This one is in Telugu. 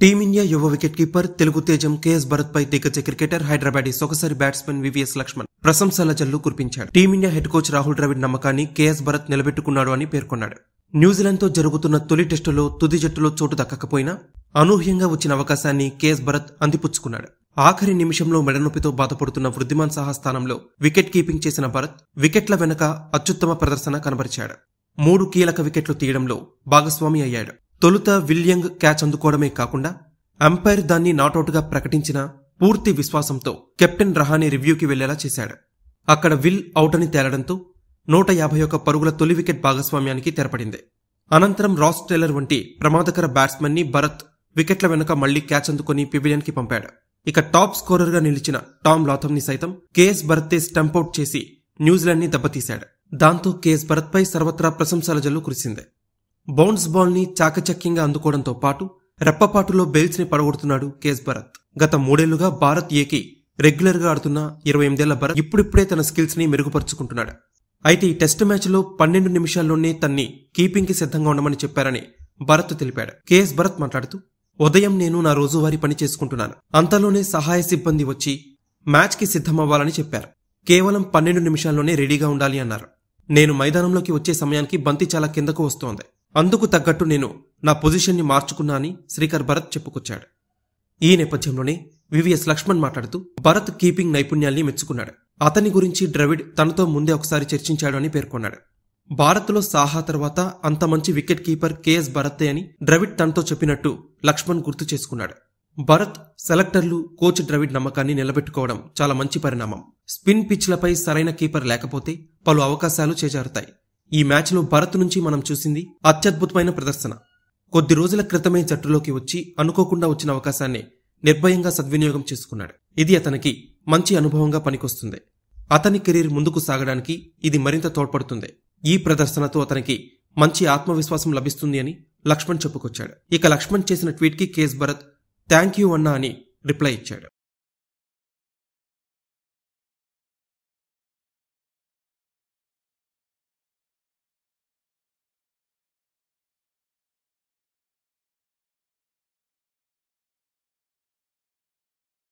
టీమిండియా యువ వికెట్ కీపర్ తెలుగు తేజం కేఎస్ భరత్ పై దిగ్గజ క్రికెటర్ హైదరాబాద్ సొగసరి బ్యాట్స్మెన్ వివిఎస్ లక్ష్మణ్ ప్రశంసల జల్లు కురిపించాడు. Team India head coach Rahul Dravid నమ్మకాన్ని కేఎస్ భరత్ నిలబెట్టుకున్నాడు అని పేర్కొన్నాడు. న్యూజిలాండ్తో జరుగుతున్న తొలి టెస్టులో తుది జట్టులో చోటు దక్కకపోయినా అనూహ్యంగా వచ్చిన అవకాశాన్ని కేఎస్ భరత్ అందిపుచ్చుకున్నాడు. ఆఖరి నిమిషంలో మెడనొప్పితో బాధపడుతున్న వృద్ధిమాన్ సహా స్థానంలో వికెట్ కీపింగ్ చేసిన భరత్ వికెట్ల వెనక అత్యుత్తమ ప్రదర్శన కనబరిచాడు. మూడు కీలక వికెట్లు తీయడంలో భాగస్వామి అయ్యాడు. తొలుత విలియంగ్ క్యాచ్ అందుకోవడమే కాకుండా అంపైర్ దాన్ని నాటౌట్గా ప్రకటించిన పూర్తి విశ్వాసంతో కెప్టెన్ రహానే రివ్యూకి వెళ్ళేలా చేశాడు. అక్కడ విల్ అవుట్ అని తేలడంతో నూట యాభై ఒక్క పరుగుల తొలి వికెట్ భాగస్వామ్యానికి తెరపడింది. అనంతరం రాస్ టైలర్ వంటి ప్రమాదకర బ్యాట్స్మెన్ని భరత్ వికెట్ల వెనుక మళ్ళీ క్యాచ్ అందుకుని పివిలియన్కి పంపాడు. ఇక టాప్ స్కోరర్గా నిలిచిన టామ్ లాథమ్ని సైతం కేఎస్ భరత్తే స్టంపౌట్ చేసి న్యూజిలాండ్ని దెబ్బతీశాడు. దాంతో కేఎస్ భరత్ పై సర్వత్రా ప్రశంసల జల్లు కురిసింది. బౌన్స్ బాల్ని చాకచక్యంగా అందుకోవడంతో పాటు రెప్పపాటులో బెయిల్స్ని పడగొడుతున్నాడు కేస్ భరత్. గత మూడేళ్ళుగా భారత్ ఏకి రెగ్యులర్గా ఆడుతున్న ఇరవై ఎనిమిదేళ్ళ భరత్ ఇప్పుడిప్పుడే తన స్కిల్స్ని మెరుగుపరుచుకుంటున్నాడు. అయితే ఈ టెస్ట్ మ్యాచ్లో పన్నెండు నిమిషాల్లోనే తన్ని కీపింగ్కి సిద్ధంగా ఉండమని చెప్పారని భరత్ తెలిపాడు. కేఎస్ భరత్ మాట్లాడుతూ ఉదయం నేను నా రోజువారీ పని చేసుకుంటున్నాను. అంతలోనే సహాయ సిబ్బంది వచ్చి మ్యాచ్కి సిద్ధమవ్వాలని చెప్పారు. కేవలం పన్నెండు నిమిషాల్లోనే రెడీగా ఉండాలి అన్నారు. నేను మైదానంలోకి వచ్చే సమయానికి బంతి చాలా కిందకు వస్తోంది. అందుకు తగ్గట్టు నేను నా పొజిషన్ని మార్చుకున్నా అని శ్రీకర్ భరత్ చెప్పుకొచ్చాడు. ఈ నేపథ్యంలోనే వివిఎస్ లక్ష్మణ్ మాట్లాడుతూ భరత్ కీపింగ్ నైపుణ్యాల్ని మెచ్చుకున్నాడు. అతని గురించి ద్రవిడ్ తనతో ముందే ఒకసారి చర్చించాడు అని పేర్కొన్నాడు. భారత్లో సాహా తర్వాత అంత మంచి వికెట్ కీపర్ కేఎస్ భరత్తే అని ద్రవిడ్ తనతో చెప్పినట్టు లక్ష్మణ్ గుర్తు చేసుకున్నాడు. భరత్ సెలెక్టర్లు కోచ్ ద్రవిడ్ నమ్మకాన్ని నిలబెట్టుకోవడం చాలా మంచి పరిణామం. స్పిన్ పిచ్లపై సరైన కీపర్ లేకపోతే పలు అవకాశాలు చేజారుతాయి. ఈ మ్యాచ్లో భరత్ నుంచి మనం చూసింది అత్యద్భుతమైన ప్రదర్శన. కొద్ది రోజుల క్రితమే జట్టులోకి వచ్చి అనుకోకుండా వచ్చిన అవకాశాన్ని నిర్భయంగా సద్వినియోగం చేసుకున్నాడు. ఇది అతనికి మంచి అనుభవంగా పనికొస్తుంది. అతని కెరీర్ ముందుకు సాగడానికి ఇది మరింత తోడ్పడుతుంది. ఈ ప్రదర్శనతో అతనికి మంచి ఆత్మవిశ్వాసం లభిస్తుంది అని లక్ష్మణ్ చెప్పుకొచ్చాడు. ఇక లక్ష్మణ్ చేసిన ట్వీట్కి భరత్ థ్యాంక్ యూ అన్నా అని రిప్లై ఇచ్చాడు.